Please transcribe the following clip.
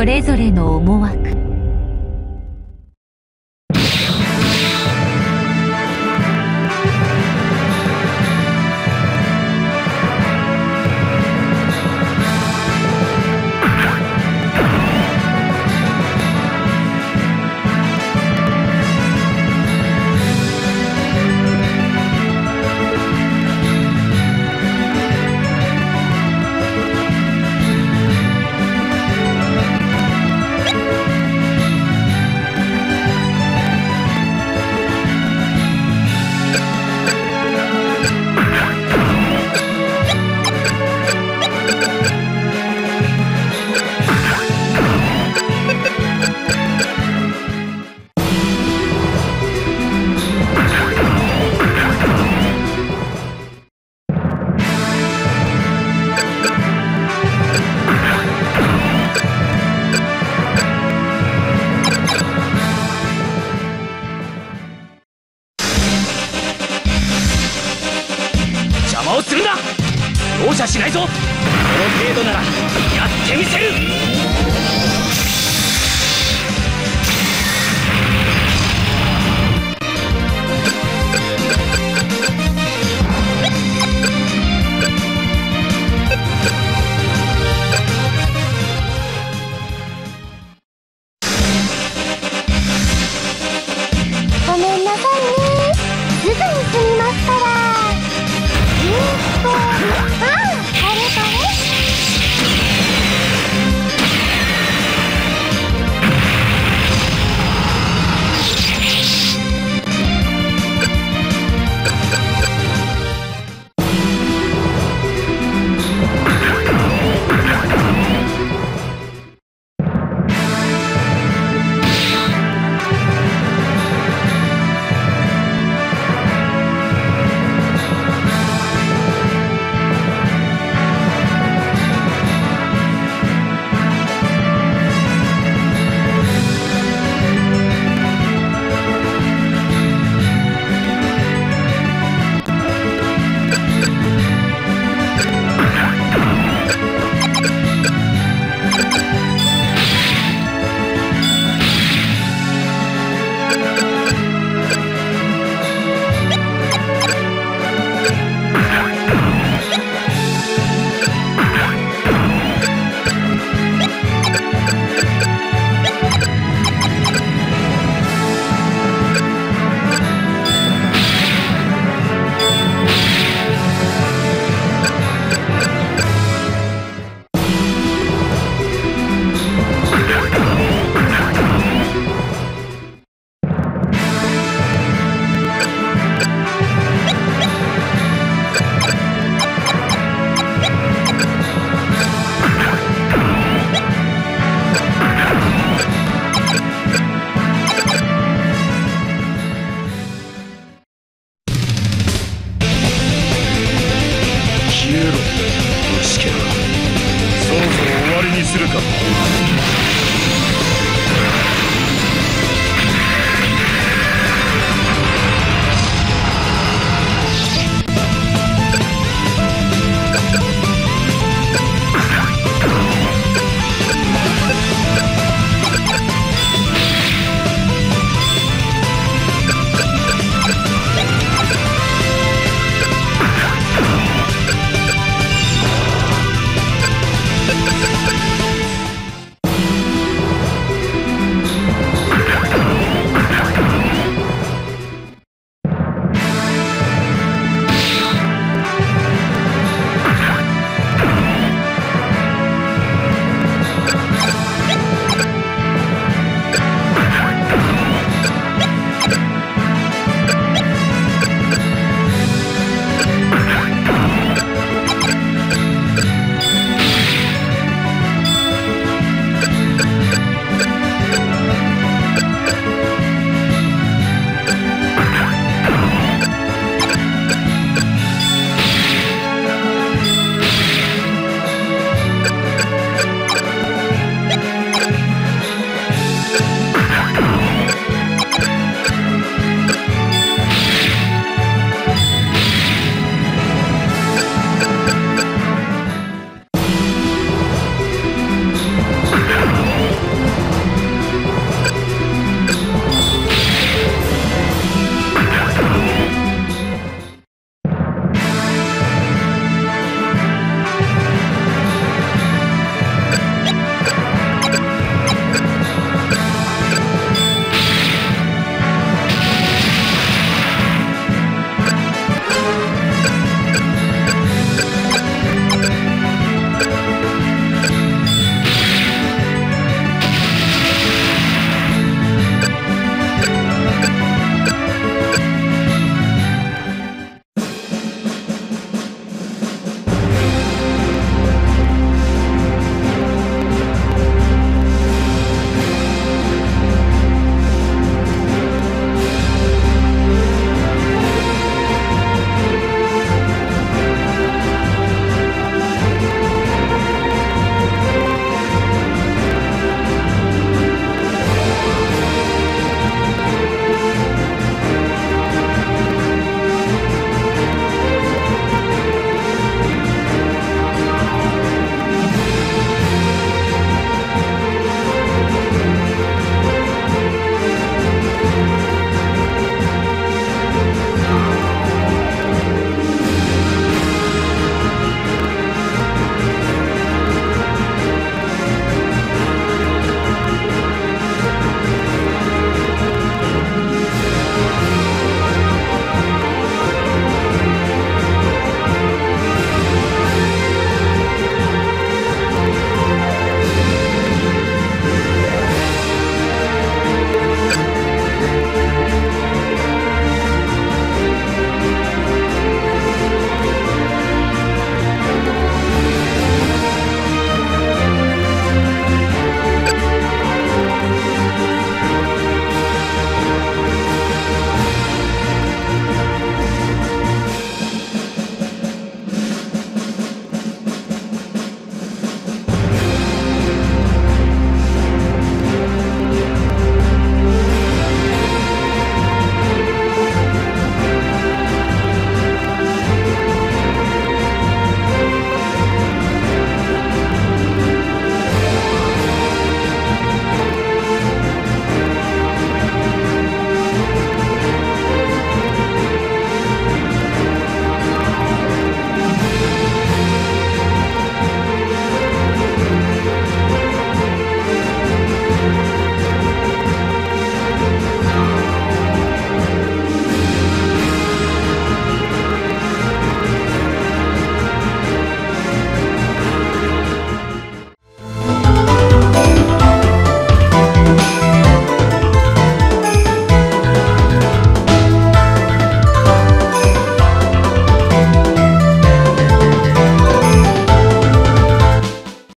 それぞれの思惑。